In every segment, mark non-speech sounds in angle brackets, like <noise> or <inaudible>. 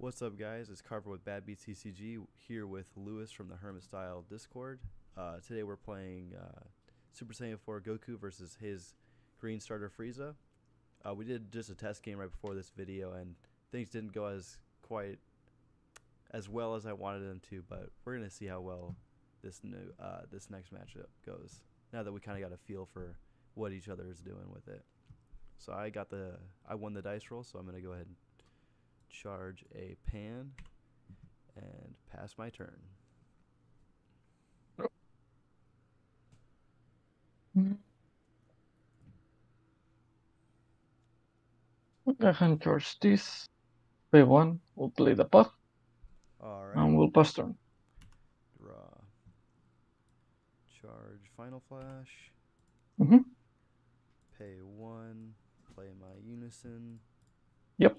What's up, guys? It's Carver with Bad Beats TCG here with Lewis from the Hermit Style Discord. Uh, today we're playing uh, Super Saiyan 4 Goku versus his Green Starter Frieza. Uh, we did just a test game right before this video, and things didn't go as quite as well as I wanted them to. But we're gonna see how well this new uh, this next matchup goes. Now that we kind of got a feel for what each other is doing with it. So I got the I won the dice roll, so I'm gonna go ahead and charge a pan and pass my turn. I can charge this. Pay one. We'll play the pot All right. and we'll pass turn. Draw. Charge final flash. Mhm. Pay one. Play my unison. Yep.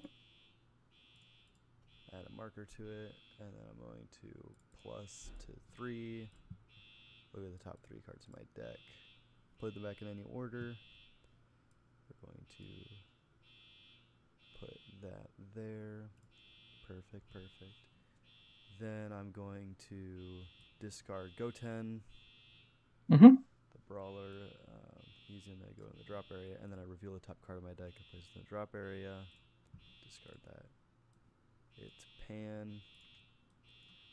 Add a marker to it, and then I'm going to plus to three. Look at the top three cards in my deck. Put them back in any order. We're going to put that there. Perfect, perfect. Then I'm going to discard Goten Mm-hmm. the brawler. Um, he's gonna go in the drop area, and then I reveal the top card of my deck and place it in the drop area. Discard that. It's Pan.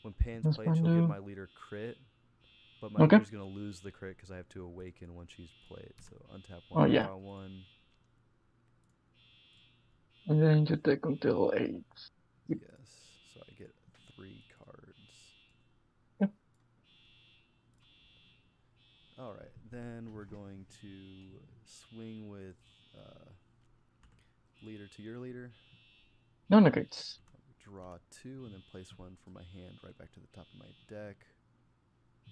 When Pan's That's played, she'll dude. give my leader crit, but my Okay. leader's gonna lose the crit because I have to awaken when she's played. So untap Oh, one, yeah. draw one. And then you take until eight. Yes. So I get three cards. Yep. All right. Then we're going to swing with uh, leader to your leader. No negates. Draw two and then place one from my hand right back to the top of my deck.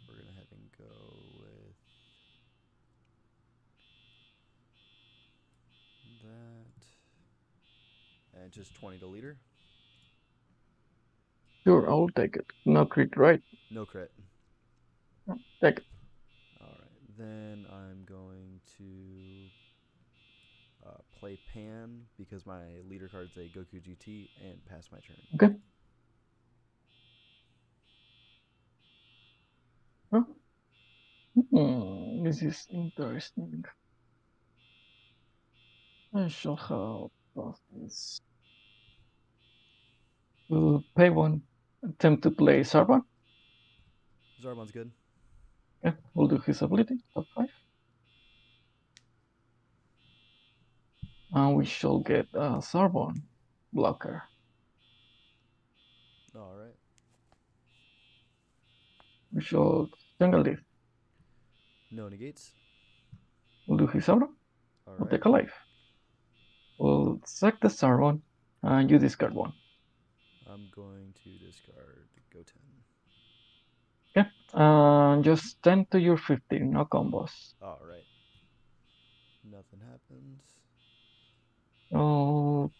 We're gonna have him go with that. And just 20 to leader. Sure, I'll take it. No crit, right? No crit. Take it. All right. Then I'm going to play Pan because my leader card's a Goku GT and pass my turn. Okay. Huh? Hmm, this is interesting. I shall help of this. We'll pay one. Attempt to play Zarbon. Zarbon's good. Yeah, we'll do his ability, top five. And we shall get a Zarbon blocker. All right. We shall jungle leaf. No negates. We'll do his. All We'll right. take a life. We'll sack the Zarbon, and you discard one. I'm going to discard Goten. And just 10 to your 15, no combos. All right. Nothing happens.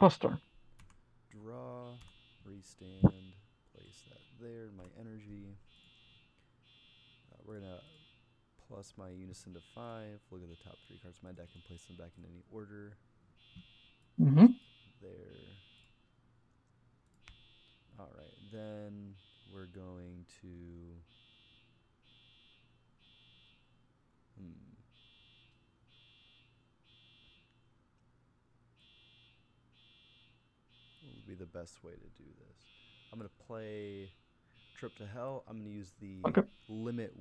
Pass turn. Draw, restand, place that there. My energy. Uh, we're gonna plus my unison to five. Look at the top three cards of my deck and place them back in any order. Mm-hmm. There. All right. Then we're going to. Hmm. What would be the best way to do this? I'm gonna play Trip to Hell. I'm gonna use the Okay. limit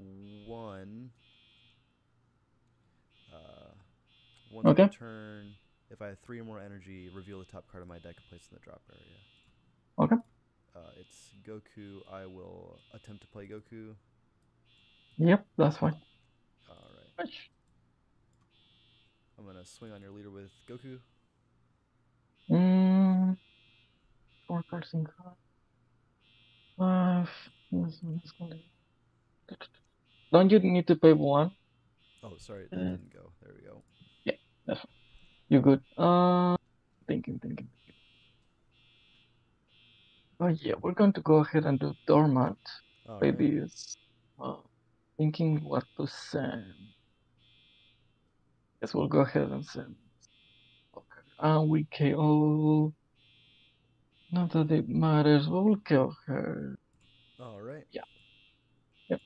one. Uh, per Okay. turn, if I have three or more energy, reveal the top card of my deck and place it in the drop area. Okay. Uh, it's Goku. I will attempt to play Goku. Yep, that's fine. All right. I'm gonna swing on your leader with Goku. Mm, four cards in card. Five. This one is gonna- Don't you need to pay one? Oh, sorry, that Uh, didn't go. There we go. Yeah. you're good? Uh, thinking, thinking. Oh yeah, we're going to go ahead and do dormant. All Play right. this. Uh, thinking what to send. Yes, we'll go ahead and send. Okay. And we KO Not that it matters, but we'll kill her. All right. Yeah. Yep.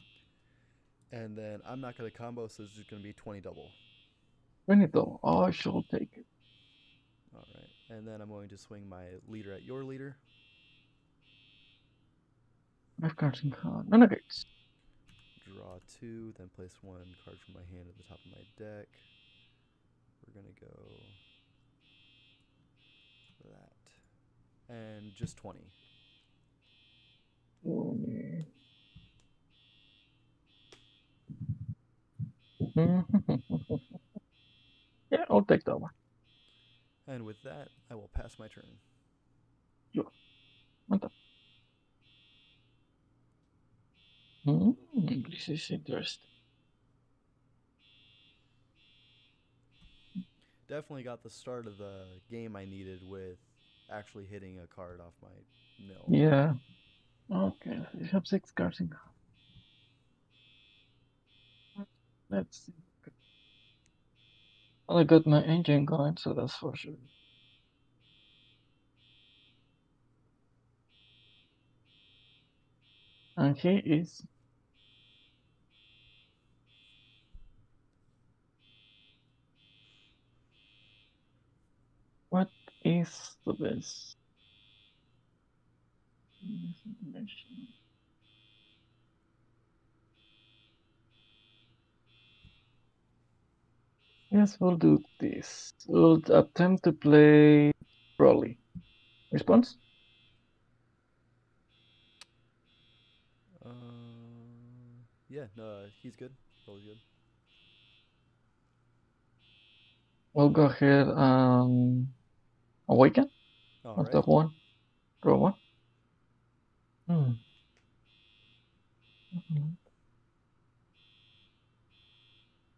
And then I'm not gonna combo, so it's just gonna be 20 double. Twenty Benito, oh, I shall take it. All right. And then I'm going to swing my leader at your leader. Five cards in hand. No negates. Draw two, then place one card from my hand at the top of my deck. We're gonna go that. And just 20. Twenty. <laughs> yeah, I'll take that one. And with that, I will pass my turn. Hmm, this is interesting. Definitely got the start of the game I needed with actually hitting a card off my mill. Yeah. Okay, you have six cards in. Let's see. Well, I got my engine going, so that's for sure. And he is What is the best? Yes, we'll do this. We'll attempt to play Broly. Response? Uh, yeah, no, he's good. Really good. We'll go ahead and awaken All after right. one. Draw one. Hmm. Mhm.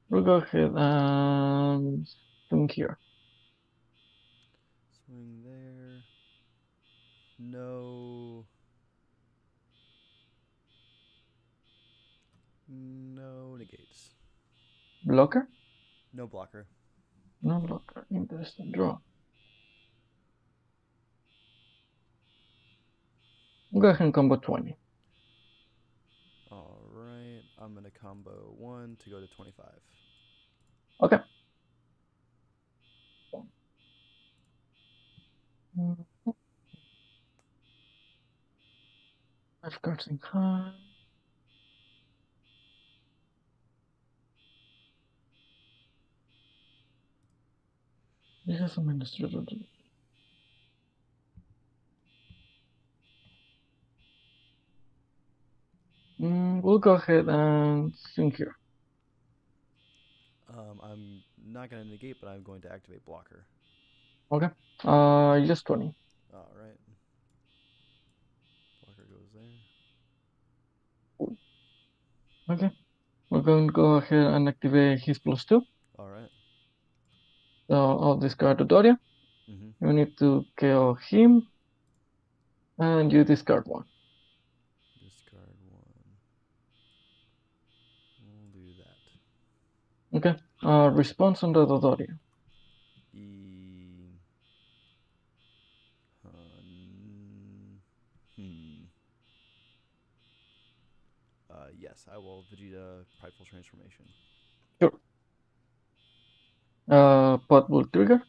We'll go ahead and swing here. Swing there. No. No negates. Blocker? No blocker. No blocker. Interesting. Draw. Go ahead and combo 20. All right. I'm gonna combo one to go to 25. Okay. Five cards in hand. This is a ministerial. Mm, we'll go ahead and swing here. Um, I'm not gonna negate, but I'm going to activate blocker. Okay. Uh, just 20. All right. Blocker goes there. Okay. We're going to go ahead and activate his plus two. All right. So I'll discard the Doria. Mm-hmm. You need to kill him. And you discard one. Discard one. We'll do that. Okay. Uh, response on the Dodoria. E. Um, hmm. Uh, yes, I will Vegeta Prideful Transformation. Uh, pot will trigger.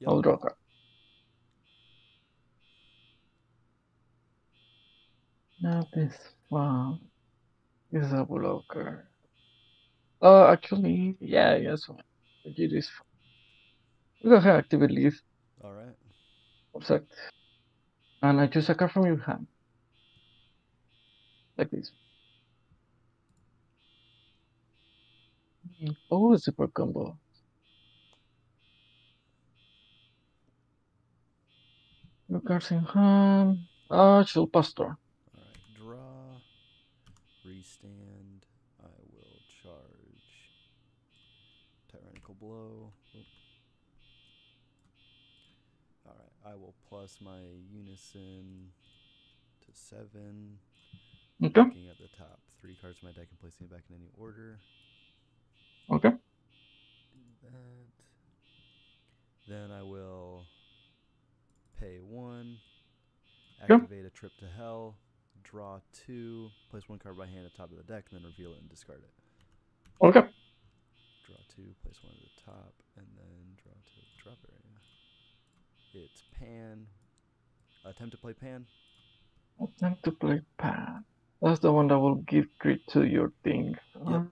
Yep. I'll draw a card. Now this one is a blocker. Uh, actually, yeah, yes, fine. It is fine. We go ahead and activate leave. All right. Object. And I choose a card from your hand. Like this. Oh, super combo. Two cards in hand. Ah, she'll pass turn. All right. Draw. Restand. I will charge. Oop. All right. I will plus my unison to seven. Okay. Looking at the top three cards of my deck and placing it back in any order. Okay. Do that. Then I will pay one, activate a trip to hell, draw two, place one card by hand at the top of the deck, and then reveal it and discard it. Okay. Draw two, place one at the top, and then draw to the drop area. It's pan. Attempt to play pan. Attempt to play pan. That's the one that will give crit to your thing. Yep.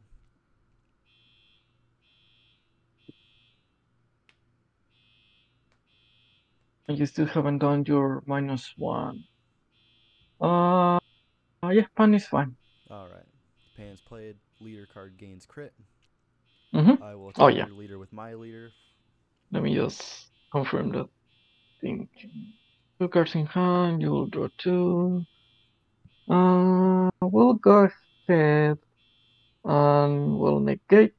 And you still haven't done your minus one. Uh, uh, yeah, pan is fine. All right. Pan's played. Leader card gains crit. Mm-hmm. I will Oh, yeah. your leader with my leader. Let me just confirm that thing. Two cards in hand, you'll draw two. Uh, we'll go ahead and we'll negate.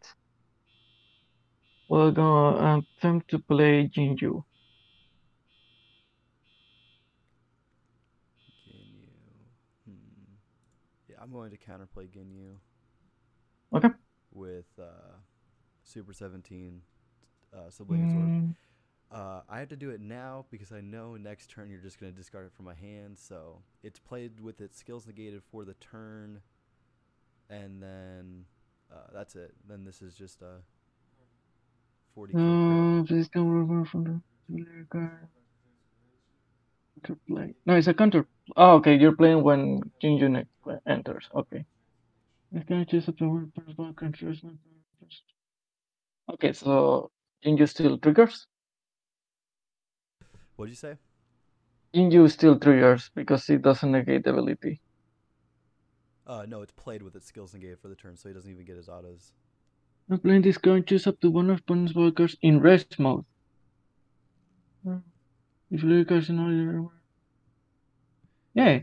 We're gonna attempt to play Jinju. Ginyu. Hmm. Yeah, I'm going to counterplay Ginyu. Okay. With uh, Super 17 uh, Sword. Mm, Uh, I have to do it now because I know next turn you're just going to discard it from my hand. So it's played with its skills negated for the turn. And then uh, that's it. Then this is just a 40 crit. uh, please come over from the card. Counterplay. No, it's a counter. Oh, okay. You're playing when Ginyu ne- enters. Okay. You can choose a power personal controls. Okay, so Ginyu still triggers. What'd you say? Ginyu still triggers because it doesn't negate the ability. Uh, no, it's played with its skills negated for the turn, so he doesn't even get his autos. When playing this card, choose up to one of opponent's workers in rest mode. If you look at another. Yeah,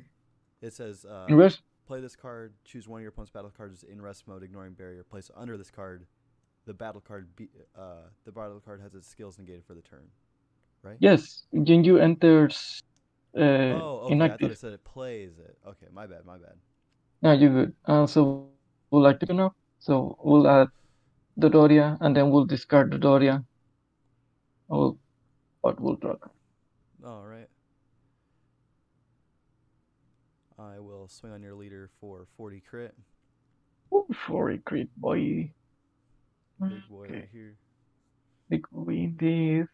It says uh, in rest. play this card, choose one of your opponent's battle cards in rest mode, ignoring barrier. Place under this card, the battle card. Be, uh, the battle card has its skills negated for the turn, right? Yes, Ginyu enters uh, Oh, okay. I thought inactive. it said it plays it. Okay, my bad, my bad. No, you're good. Uh, so we'll like to know. So we'll add the Doria and then we'll discard the Doria. We'll, but we'll draw. All right. I will swing on your leader for 40 crit. Ooh, for a crit boy. Big boy Okay. right here. Big boy indeed.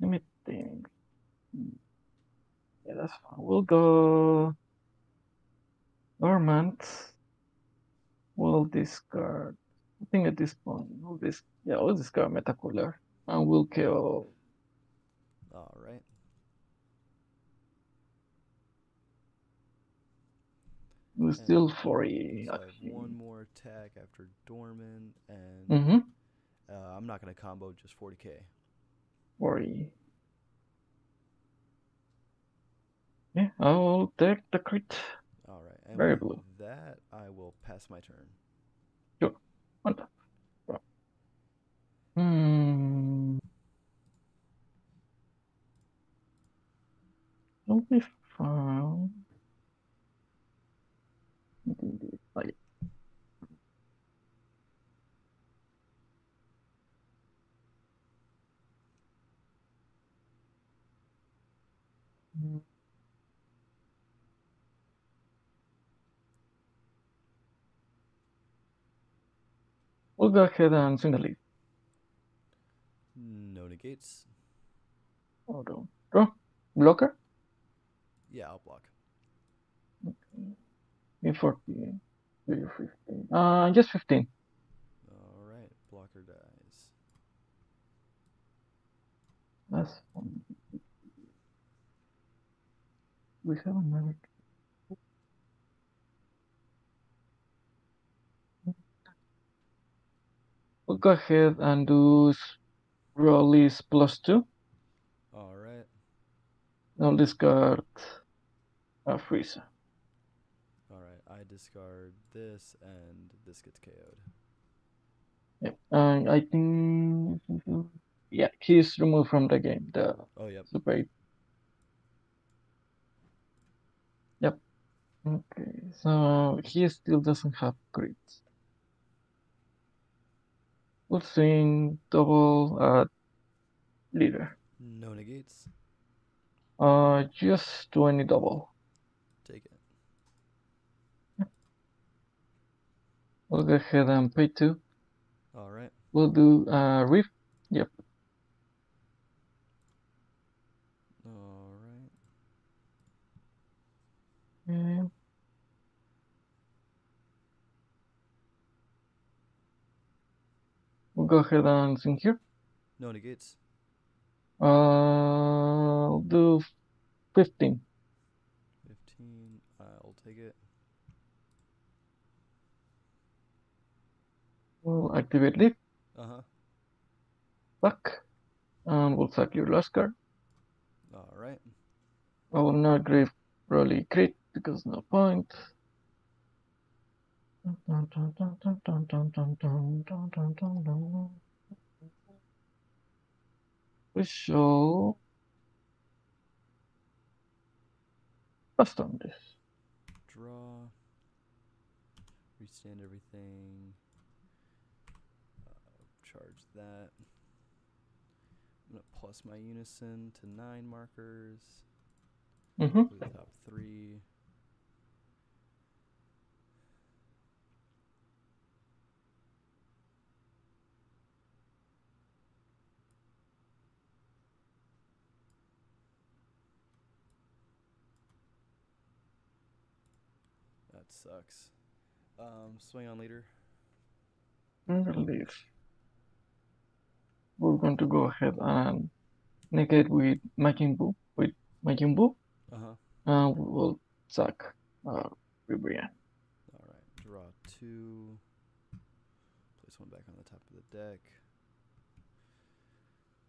Let me think. Yeah, that's fine. We'll go dormant. We'll discard. I think at this point, we'll dis yeah, we'll discard Metacooler and we'll kill. All We'll still 40. So I have actually. one more attack after Dorman, and Mm-hmm. uh, I'm not going to combo just 40k. 40. Yeah, I'll take the crit. All right. And Very blue. that, I will pass my turn. One tap. Drop. Hmm. Don't be We'll go ahead and swing the lead. No negates. Hold on. Draw. Blocker. Yeah, I'll Me 14. 15? Uh, just 15. All right. Blocker dies. That's fine. We have another. We'll go ahead and do Rollies plus two. All right. I'll discard a Frieza. All right. I discard this, and this gets KO'd. Yep. And I think, yeah, he's removed from the game. The Oh, yep. Super 8. Yep. Okay, so he still doesn't have crits. We'll swing double uh leader. No negates. Uh, just do any double. Take it. We'll go ahead and pay two. All right. We'll do uh reef. Yep. All right. Okay. We'll go ahead and sing here. No negates. Uh, I'll do 15. 15. We'll activate it. Uh-huh. Fuck. And we'll suck your last card. Alright. I will not grave really crit because no point. We shall bust on this. Draw. Restand everything. That. I'm gonna plus my unison to nine markers. Mm-hmm. Top three. That sucks. Um, swing on leader. I'm gonna Leave. Going to go ahead and negate with Majin Buu, with Majin Buu, Uh huh. and we'll sack uh, Ribrianne. All right. Draw two. Place one back on the top of the deck.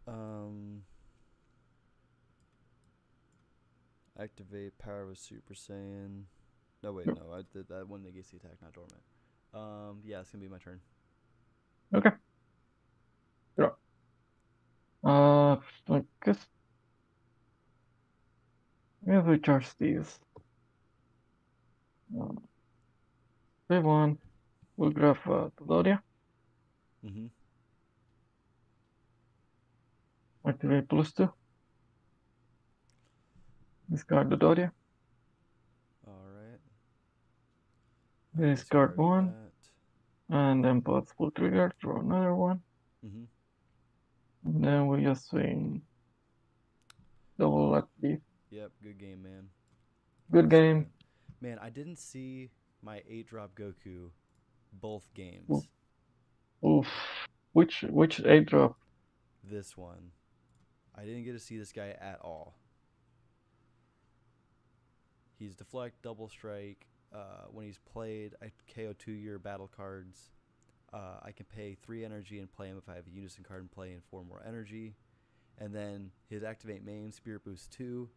Um. Activate power of a Super Saiyan. No wait, no, I did that one negates the attack, not dormant. Um, yeah, it's gonna be my turn. Okay. Draw. Uh, I guess we have charge these. Um, save one. We'll grab uh, Dodoria. Mm-hmm. Activate plus two. Discard Dodoria. All right. I Discard one. And then pots full trigger. Draw another one. Mm-hmm. And then we just swing double active. Yep. Good game, man. Good game. Man, I didn't see my eight drop Goku both games. Oof. Which which eight drop? This one, I didn't get to see this guy at all. He's deflect, double strike. Uh, when he's played, I KO two year battle cards. Uh, I can pay three energy and play him if I have a unison card and play and four more energy. And then his activate main Spirit Boost two.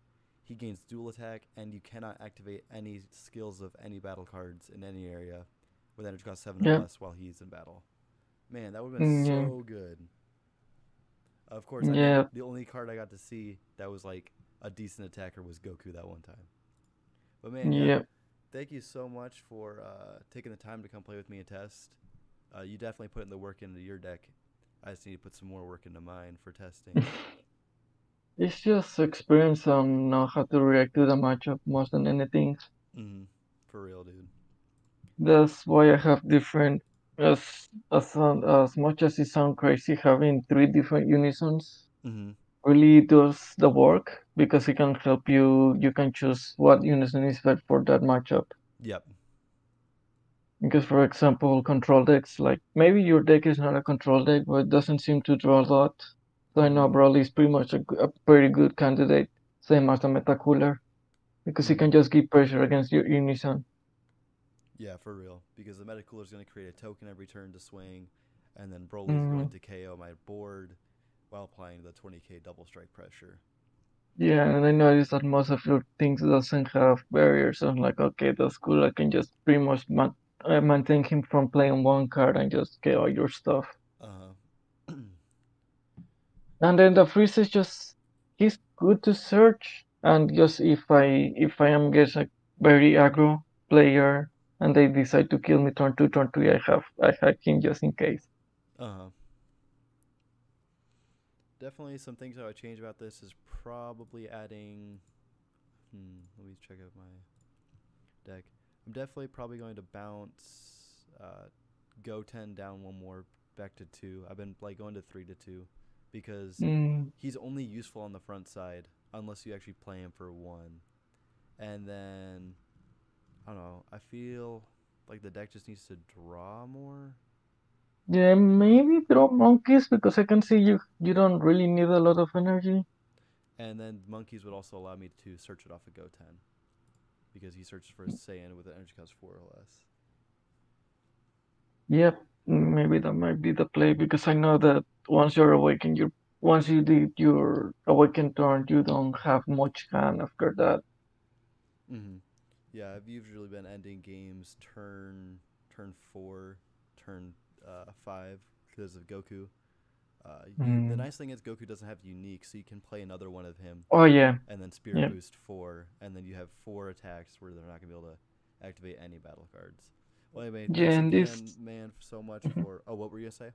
He gains dual attack, and you cannot activate any skills of any battle cards in any area with energy cost seven Yeah. or less while he's in battle. Man, that would have been Mm, yeah. so good. Of course, I Yeah. the only card I got to see that was like a decent attacker was Goku that one time. But man, yeah, Yep. thank you so much for uh, taking the time to come play with me and test. Uh, you definitely put in the work into your deck. I just need to put some more work into mine for testing. <laughs> It's just experience on know how to react to the matchup more than anything. hmm For real, dude. That's why I have different as as as much as it sounds crazy, having three different unisons hmm really does the work because it can help you. You can choose what unison is best for that matchup. Yep. Because, for example, control decks, like maybe your deck is not a control deck, but it doesn't seem to draw a lot. So I know. Broly is pretty much a pretty good candidate, same as the Meta Cooler, because he Mhm. can just give pressure against your Unison. Yeah, for real. Because the Metacooler is going to create a token every turn to swing, and then Broly is going to KO my board while applying the 20k double strike pressure. Yeah, and I noticed that most of your things doesn't have barriers. So I'm like, okay, that's cool. I can just pretty much man- uh, maintain him from playing one card and just get all your stuff. Uh huh. And then the freeze is just he's good to search. And just if I if I am just a very aggro player and they decide to kill me turn two, turn three, I have I have him just in case. uh huh. definitely some things I would change about this is probably adding. Hmm, let me check out my deck. I'm definitely probably going to bounce uh, Goten down one more back to two. I've been like going to three to two because Mm, he's only useful on the front side unless you actually play him for one. And then I don't know. I feel like the deck just needs to draw more. yeah, maybe drop monkeys because I can see you you don't really need a lot of energy. And then monkeys would also allow me to search it off a of Goten because he searches for a Saiyan with an energy cost four or less. Yep, maybe that might be the play because I know that once you're awakened, you once you did your awakened turn, you don't have much hand after that. Mm-hmm. Yeah, I've usually been ending games turn turn four, turn uh, five because of Goku. Uh, you- the Mm. nice thing is Goku doesn't have unique, so you can play another one of him Oh yeah, and then Spirit Yeah. Boost four, and then you have four attacks where they're not gonna be able to activate any battle cards. Well, anyway, Yeah, and this- man, so much Mhm. for. Oh, what were you gonna say?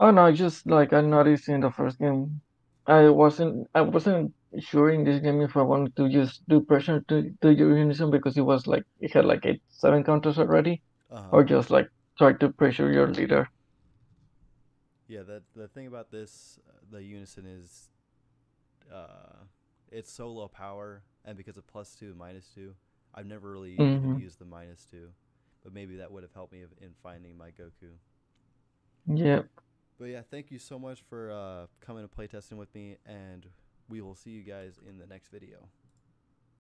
Oh no, just like I noticed in the first game, I wasn't I wasn't sure in this game if I wanted to just do pressure to to your unison because it was like it had like eight seven counters already, Uh-huh. or just like try to pressure your leader. Yeah, that the thing about this, uh, the unison is, uh, it's so low power, and because of plus two and minus two, I've never really even Mhm. used the minus two, but maybe that would have helped me in finding my Goku. Yeah, But yeah, thank you so much for uh, coming and playtesting with me, and we will see you guys in the next video.